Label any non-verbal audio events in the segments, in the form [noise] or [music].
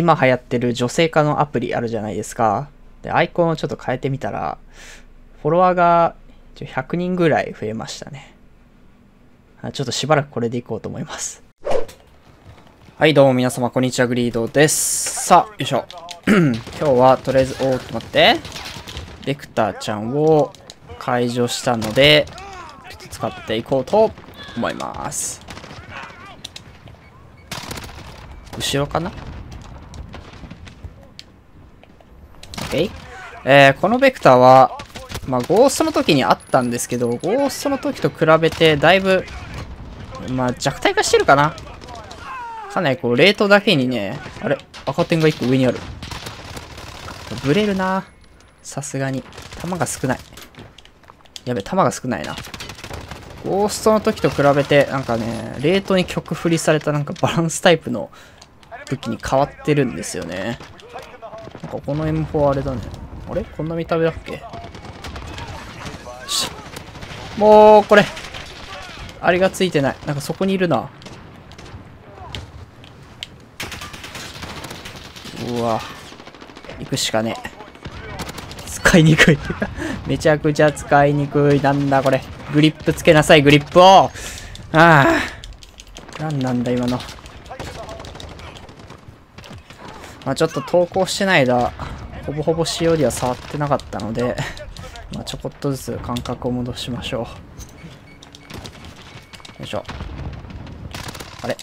今流行ってる女性化のアプリあるじゃないですか。で、アイコンをちょっと変えてみたら、フォロワーが100人ぐらい増えましたね。ちょっとしばらくこれでいこうと思います。はい、どうも皆様、こんにちは、グリードです。さあ、よいしょ。[clears throat] 今日は、とりあえず、おーっと待って。ベクターちゃんを解除したので、ちょっと使っていこうと思います。後ろかな？?OK? えー、このベクターは、まあ、ゴーストの時にあったんですけど、ゴーストの時と比べて、だいぶ、まあ、弱体化してるかな？かなりこう、レートだけにね、あれ？赤点が1個上にある。ブレるなさすがに。弾が少ない。やべ、弾が少ないな。ゴーストの時と比べて、なんかね、レートに曲振りされたなんかバランスタイプの武器に変わってるんですよね。かこの M4 あれだね。あれ？こんな見た目だっけ？もう、これ。あれがついてない。なんかそこにいるな。うわ。行くしかねえ。使いにくい [laughs] めちゃくちゃ使いにくい。なんだこれ。グリップつけなさい、グリップをああ。なんなんだ今の。まあちょっと投稿してない間、ほぼほぼ COD は触ってなかったので [laughs] まあちょこっとずつ感覚を戻しましょう。よいしょ。あれ？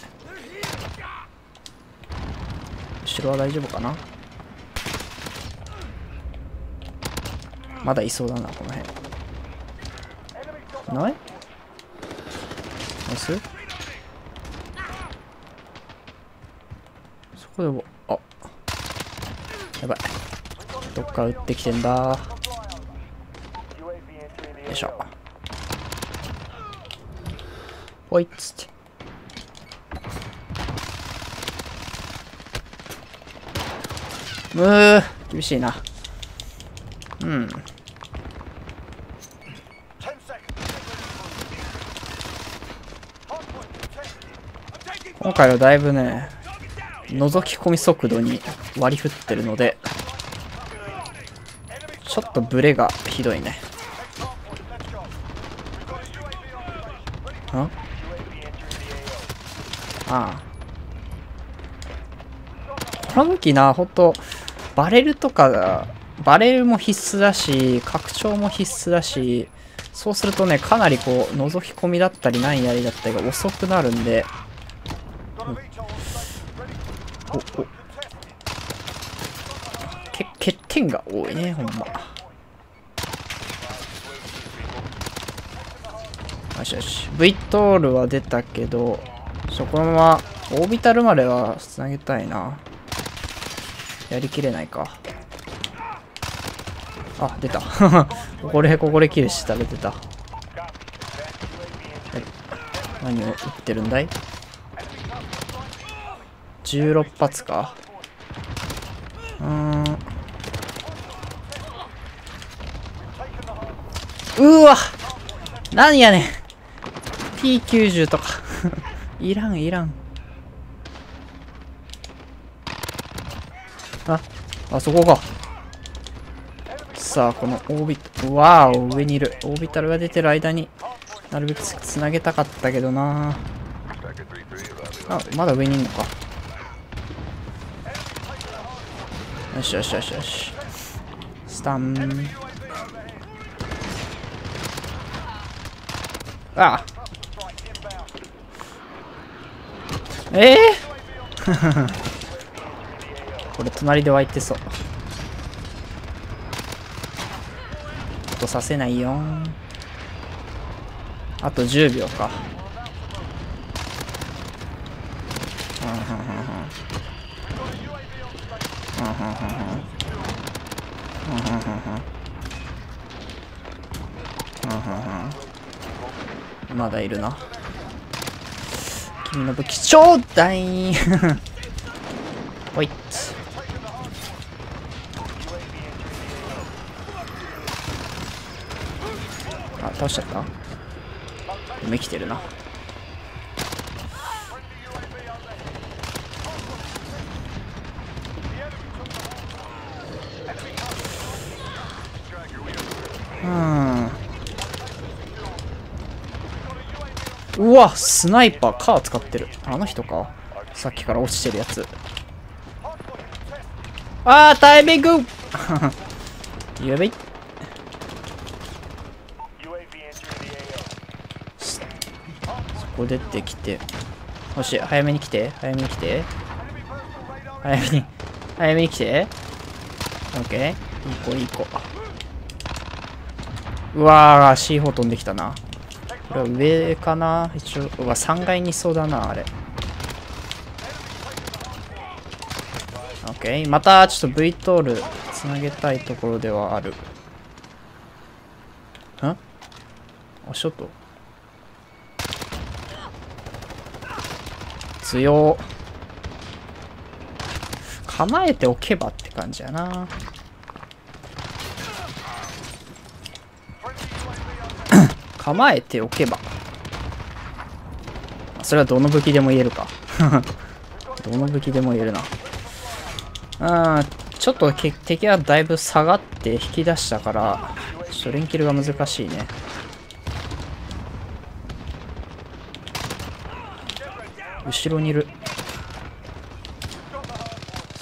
後ろは大丈夫かな？まだいそうだな、この辺。ない？ナイス？そこでも、やばい。どっか撃ってきてんだよいしょ。ほいっつって。むー、厳しいな。うん。今回はだいぶね、覗き込み速度に割り振ってるので、ちょっとブレがひどいね。んああ。この武器な、ほんと、バレルとかが、バレルも必須だし、拡張も必須だし、そうするとね、かなりこう、覗き込みだったり、何やりだったりが遅くなるんで、おおけ欠点が多いねほんま。よしよし。V トールは出たけどそこのままオービタルまではつなげたいな。やりきれないか。あ出た。[laughs] これここでキルして食べてた。何を撃ってるんだい？16発かうーんうわ。何やねん。P90 とか。[laughs] いらんいらん。ああそこか。さあこのオービトわー上にいる。オービタルが出てる間になるべくつなげたかったけどな。あまだ上にいんのか。よしよしよしよし。スタン。あ。ええー、[laughs] これ隣で湧いてそう。落とさせないよ。あと10秒か。うんうんうんうん。まだいるな。君の武器ちょうだいほいあ倒しちゃった。生きてるな。わスナイパーカー使ってる。あの人か？さっきから落ちてるやつ。あータイミングやべい。そこ出てきて。もし早めに来て。早めに来て。早めに。早めに来て。オッケー。いい子いい子。うわー C4 飛んできたな。これは上かな？一応うわ3階にいそうだなあれ。オッケー。またちょっと V トールつなげたいところではある。ん？あちょっと強構えておけばって感じやな。構えておけば。それはどの武器でも言えるか。[laughs] どの武器でも言えるな。うんちょっと敵はだいぶ下がって引き出したからちょっと連キルが難しいね。後ろにいる。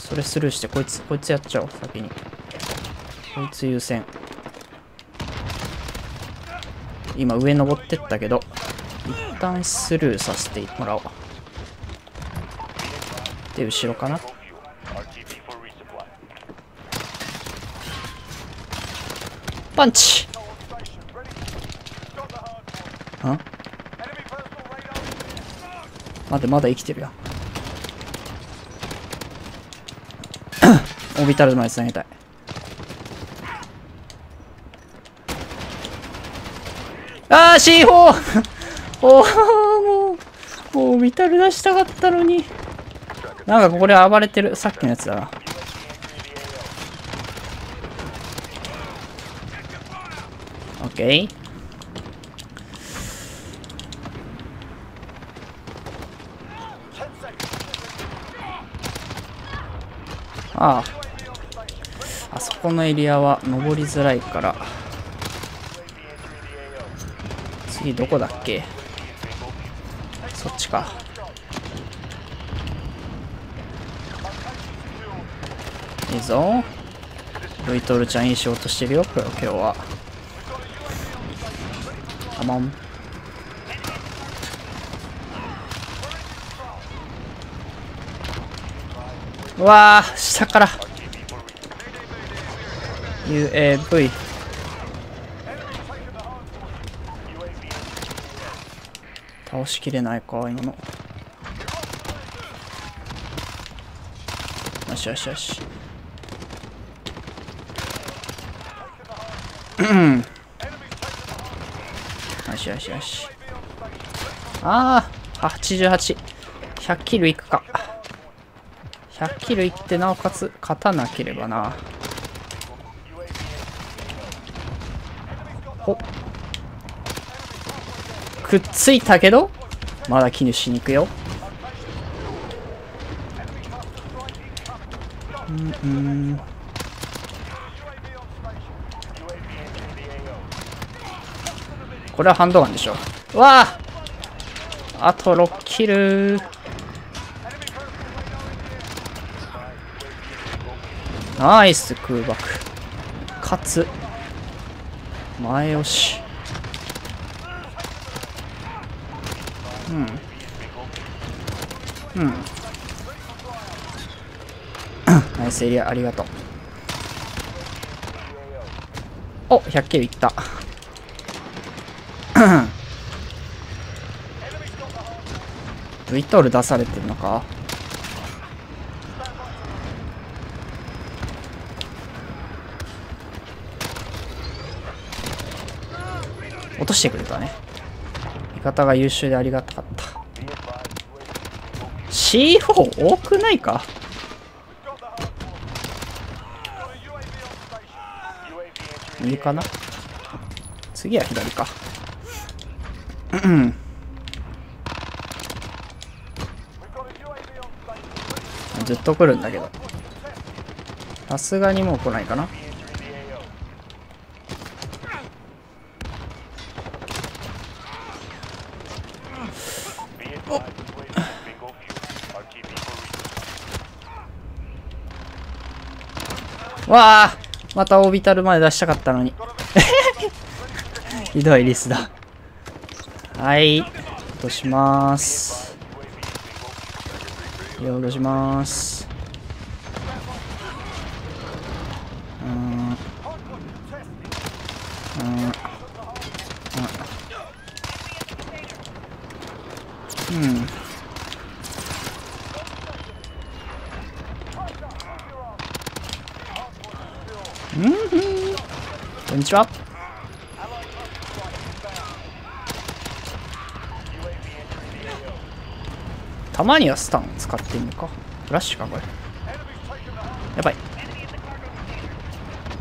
それスルーしてこいつこいつやっちゃおう先に。こいつ優先。今上登ってったけど一旦スルーさせてもらおう。で後ろかな。パンチ。ん待てまだ生きてるやん [coughs] オビタルまでつなげたい。あー C4! おーもう、もうビタル出したかったのに。なんかここで暴れてる。さっきのやつだな。オッケー。ああ。あそこのエリアは登りづらいから。次どこだっけ？そっちか。いいぞ。ルイトルちゃんいい仕事してるよ今日は。カモン。うわー下から。UAV 倒しきれないか今の。よしよしよし。[clears throat] よしよしよし。ああ88100キルいくか。100キルいってなおかつ勝たなければな。ほっくっついたけどまだ絹しに行くよ。うんうん。これはハンドガンでしょ。わあ！あと6キル。ナイス空爆。かつ。前押し。うん。うん。ナイスエリアありがとう。お100キルいった。ブイトール出されてるのか？落としてくれたね。味方が優秀でありがたかった。C4 多くないか？右かな？次は左か。う [clears throat] んずっと来るんだけど。さすがにもう来ないかな？わあまたオービタルまで出したかったのに。[laughs] ひどいリスだ。はい。落としまーす。落としまーす。うん。うん。うん。うん。うんたまにはスタン使ってみるかフラッシュかこれやばい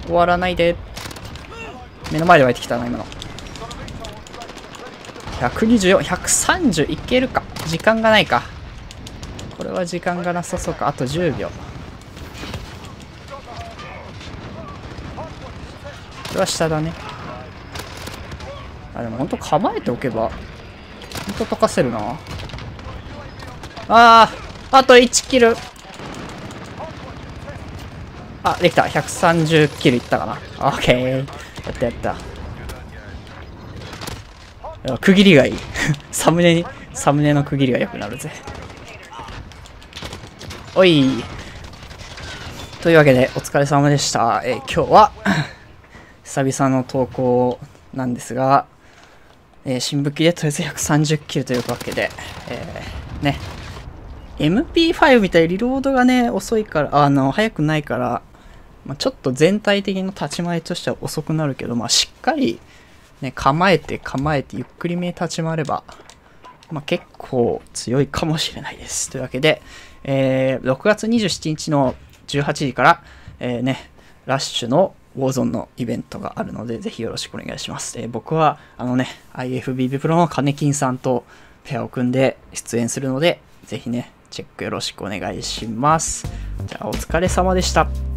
終わらないで目の前で湧いてきたな今の124130いけるか時間がないかこれは時間がなさそうかあと10秒れは下だね。あでもほんと構えておけばほんと溶かせるな。あーあと1キル。あできた。130キルいったかな。オッケー。やったやった。区切りがいい。[laughs] サムネにサムネの区切りが良くなるぜ。おい。というわけでお疲れ様でした、えー、今日は久々の投稿なんですが、えー、新武器でとりあえず130キルというわけで、えー、ね、MP5 みたいリロードがね、遅いから、あの、早くないから、まあ、ちょっと全体的な立ち回りとしては遅くなるけど、まあ、しっかり、ね、構えて構えてゆっくりめに立ち回れば、まあ、結構強いかもしれないです。というわけで、えー、6月27日の18時から、えー、ね、ラッシュのウォーゾンのイベントがあるので、ぜひよろしくお願いします。えー、僕は、あのね、IFBB プロの金金さんとペアを組んで出演するので、ぜひね、チェックよろしくお願いします。じゃあ、お疲れ様でした。